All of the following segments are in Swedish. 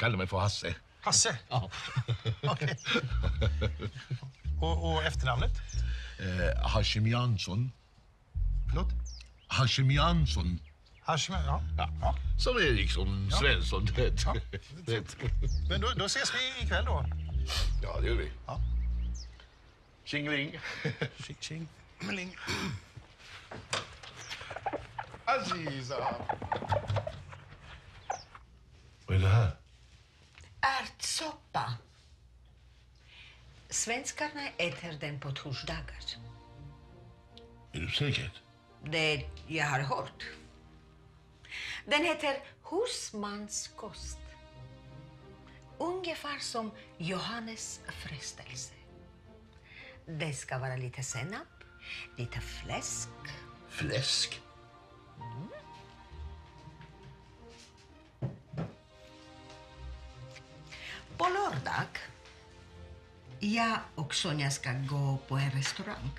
du, du kan kalla mig för Hasse. Hasse? Ja. Okej. Och, och efternamnet? Eh, Hashim Jansson. Förlåt? Hashim Jansson. Hashim, ja. Ja. Som Eriksson, Svensson, du vet. Vet. Men då, då ses vi ikväll då. Ja, det gör vi. Ja. Tjingeling. Tjing, tjing. Meling. Aziza. Vad är det här? Ärtsoppa. Svenskarna äter den på torsdagar. Är du säker? Det jag har hört. Den heter husmanskost. Ungefär som Johannes frestelse. Det ska vara lite senap, lite fläsk. Fläsk? På lördag, jag och Sonja ska gå på en restaurang.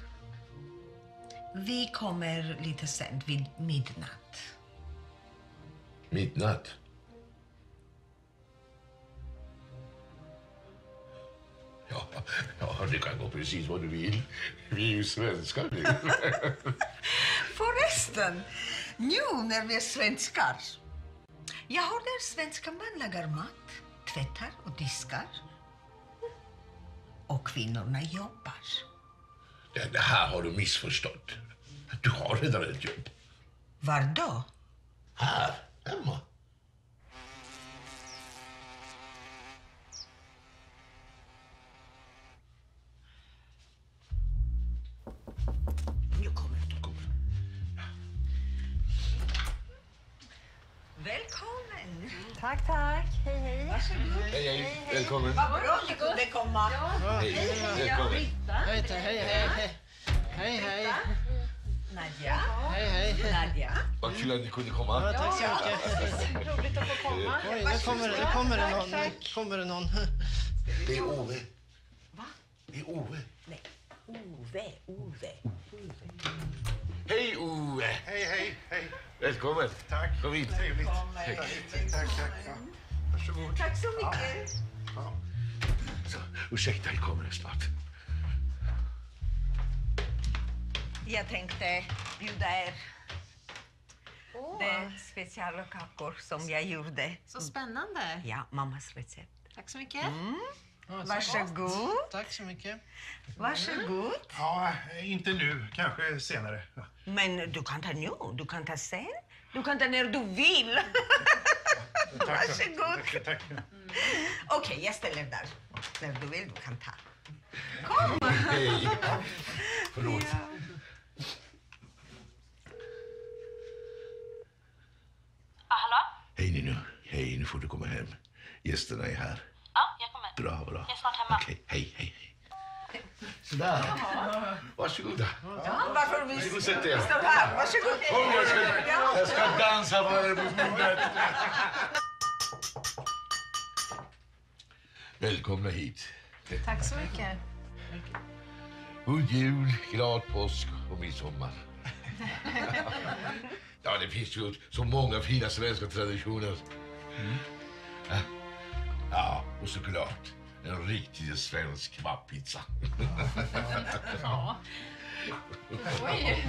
Vi kommer lite sent, vid midnatt. Midnatt? Ja, ja, det kan gå precis vad du vill. Vi är ju svenskar nu. Förresten, nu när vi är svenskar. Jag hörde att svenska man lagar mat, tvättar och diskar. Och kvinnorna jobbar. Det, det här har du missförstått. Du har redan ett jobb. Var då? Här, hemma. Tack, tack. Hej, hej. Varsågod. Hej, hej. Välkommen. Vad bra du kunde komma. Hej, välkommen. Hej, hej, hej, hej. Hej. Nadja. Hej, hej. Nadja. Vad kul att ni kunde komma. Ja, tack så mycket. Roligt att få komma. Oj, nu kommer, det- nu kommer det någon. Nu kommer det någon. Det är Ove. Va? Det är Ove. Nej, Ove, Ove. Hej, Ove. Hej, hej, hej. Välkommen. Tack. Kom hit. Trevligt. Tack, tack, tack. Ja. Varsågod. Tack så mycket. Ja. Så, ursäkta, jag kommer snart. Jag tänkte bjuda er de specialkakor som jag gjorde. Så spännande. Ja, mammas recept. Tack så mycket. Ja, så- Varsågod. Tack så mycket. Varsågod. ja, inte nu. Kanske senare. Ja. Men du kan ta nu, du kan ta sen, du kan ta när du vill. Tack. Varsågod. Tack, tack. Okej, jag ställer där. När du vill, du kan ta. Hej. Förlåt. Ja, hallå? Hej nu. Hej, nu får du komma hem. Gästerna är här. Ja, jag kommer. Bra, bra. Jag är snart hemma. Okej, hej, hej, hej. Sådär. Varsågoda. Varför vi Varsågod, sätt er. står här? Varsågod. Kom, jag ska, jag ska dansa för er mot bordet. Välkomna hit. Tack så mycket. God jul, glad påsk och midsommar. Ja, det finns ju så många fina svenska traditioner. Ja. Ja, och såklart en riktig svensk kvappizza. Ja. Oj.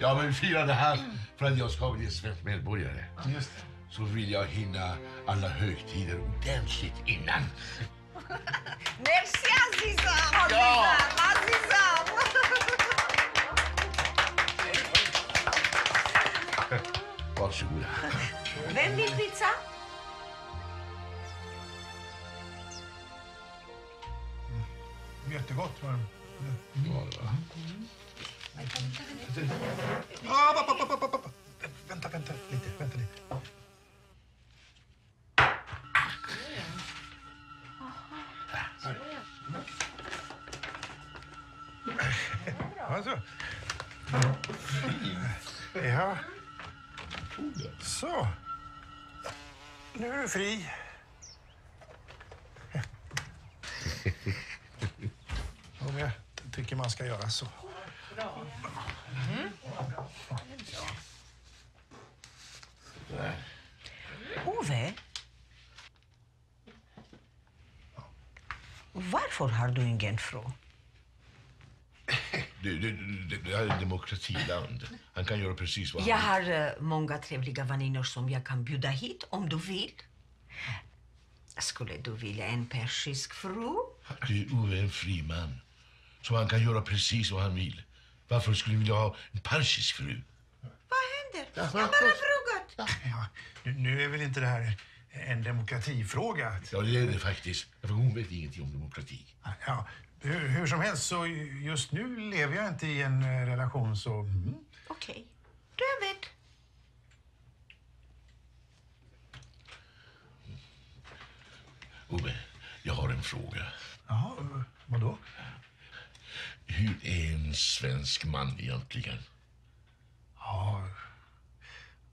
Ja, men vi firar det här för att jag ska bli svensk medborgare. Just det. Så vill jag hinna alla högtider ordentligt innan. Merci Azizam! Ja. Azizam! Varsågoda. Vem vill pizza? Jättegott var det. Ja, det var. Ah, upp. Vänta, vänta lite. Vänta lite. Alltså. Ja. Så. Nu är du fri. Om jag tycker man ska göra så. Ove, Varför har du ingen fru? Det, det, det, det här är ett demokratiland. Han kan göra precis vad Jag han har eh, många trevliga väninnor som jag kan bjuda hit om du vill. Skulle du vilja en persisk fru? vill. Det är en fri man. Så han kan göra precis vad han vill. Varför skulle du vilja ha en persisk fru? Vad händer? Jag bara frågat. Ja, nu, nu är väl inte det här en demokratifråga? Ja, det är det faktiskt. För hon vet ingenting om demokrati. Ja, hur, hur som helst så just nu lever jag inte i en eh, relation så... Mm. Okej, du jag vet. Ove, jag har en fråga. Jaha, eh, vadå? Hur är en svensk man egentligen? Ja,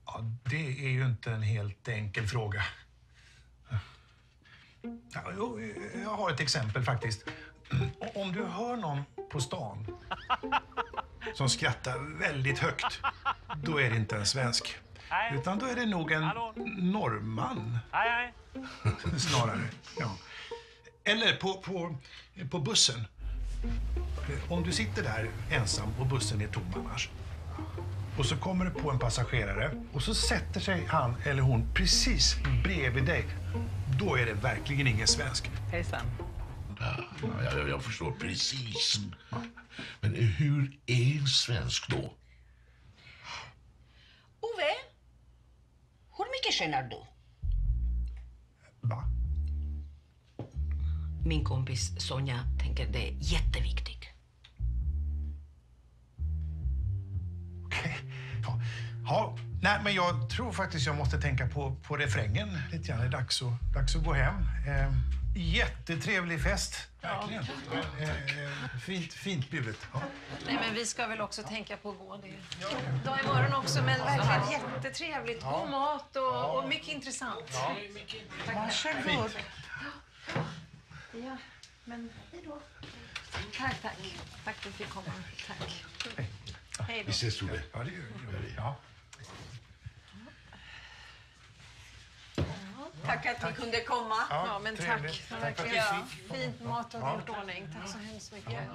ja, det är ju inte en helt enkel fråga. Ja, jag har ett exempel faktiskt. Om du hör någon på stan som skrattar väldigt högt, då är det inte en svensk. Utan då är det nog en norrman. Snarare. Ja. Eller på, på, på bussen. Om du sitter där ensam och bussen är tom annars. Och så kommer det på en passagerare och så sätter sig han eller hon precis bredvid dig. Då är det verkligen ingen svensk. Hejsan. Ja, jag, jag förstår precis. Men hur är en svensk då? Ove, hur mycket tjänar du? Va? Min kompis Sonja tänker det är jätteviktigt. Ja. ja. Nej, men jag tror faktiskt jag måste tänka på, på refrängen lite grann. Det är dags att, dags att gå hem. Eh, jättetrevlig fest. Verkligen. Eh, eh, fint, fint budet. Ja. Nej, men vi ska väl också tänka på att gå det. Dag imorgon också, men verkligen jättetrevligt. God mat och, och mycket intressant. Varsågod. Ja, men hej då. Tack, tack. Tack för att du fick komma. Tack. Hej Vi ses, Ove. Ja, det gör vi. Ja. Tack att ni kunde komma. Ja, men tack. trevligt. Ja, Tack för att verkligen. du fick. Fint mat och gjort ordning. Tack så hemskt mycket.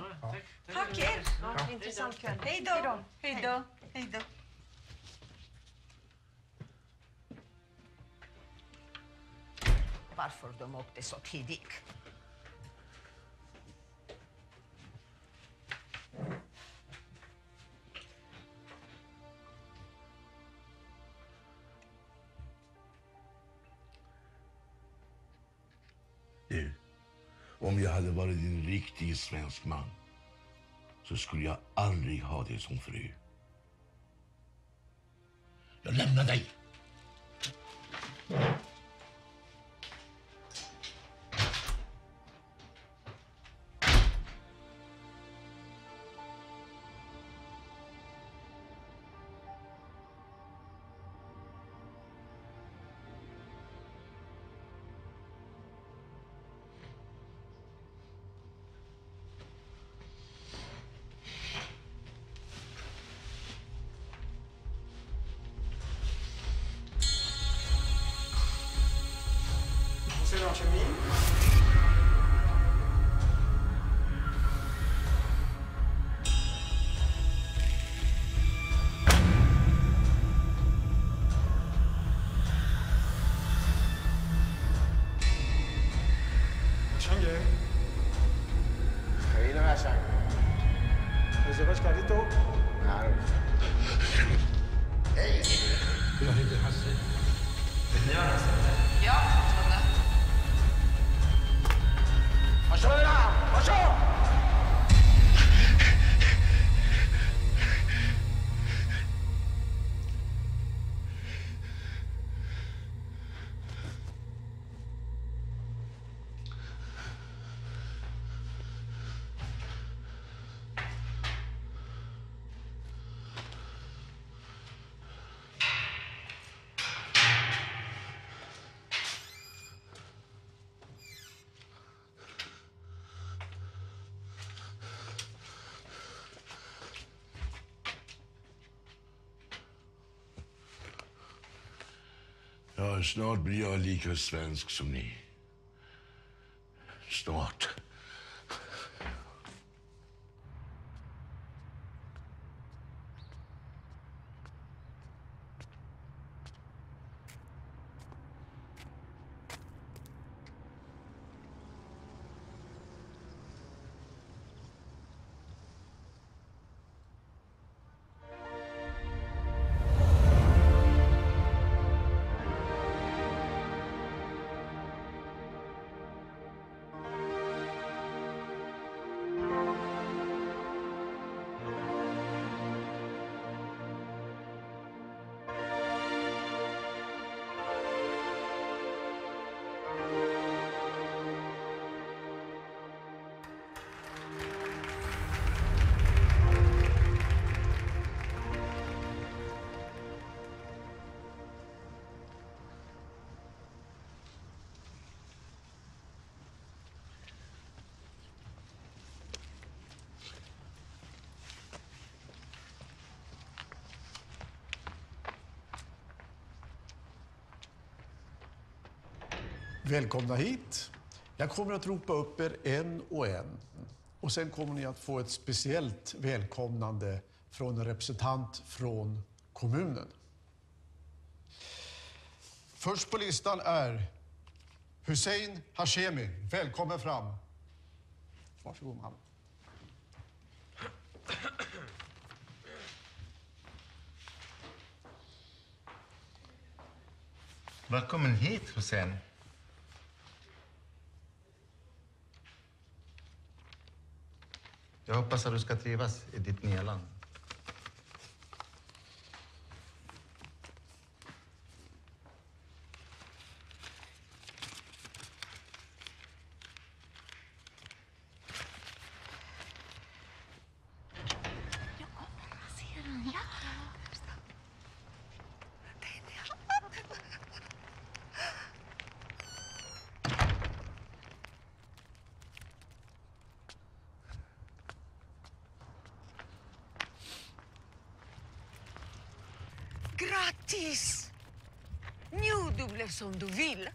Tack er. Ja, intressant kväll. Hej då. Hej då. Hej då. Varför de åkte så tidigt? Om jag hade varit en riktig svensk man så skulle jag aldrig ha dig som fru. Jag lämnar dig. after sang. Is it much carito? I don't know. Hey, you know, he. bersalah. Snart blir jag lika svensk som ni. Snart. Välkomna hit. Jag kommer att ropa upp er en och en. Och sen kommer ni att få ett speciellt välkomnande från en representant från kommunen. Först på listan är Hussein Hashemi. Välkommen fram. Varsågod, mamma. Välkommen hit, Hussein. Jag hoppas att du ska trivas i ditt nya land. Grattis! Nu du blev som du vill.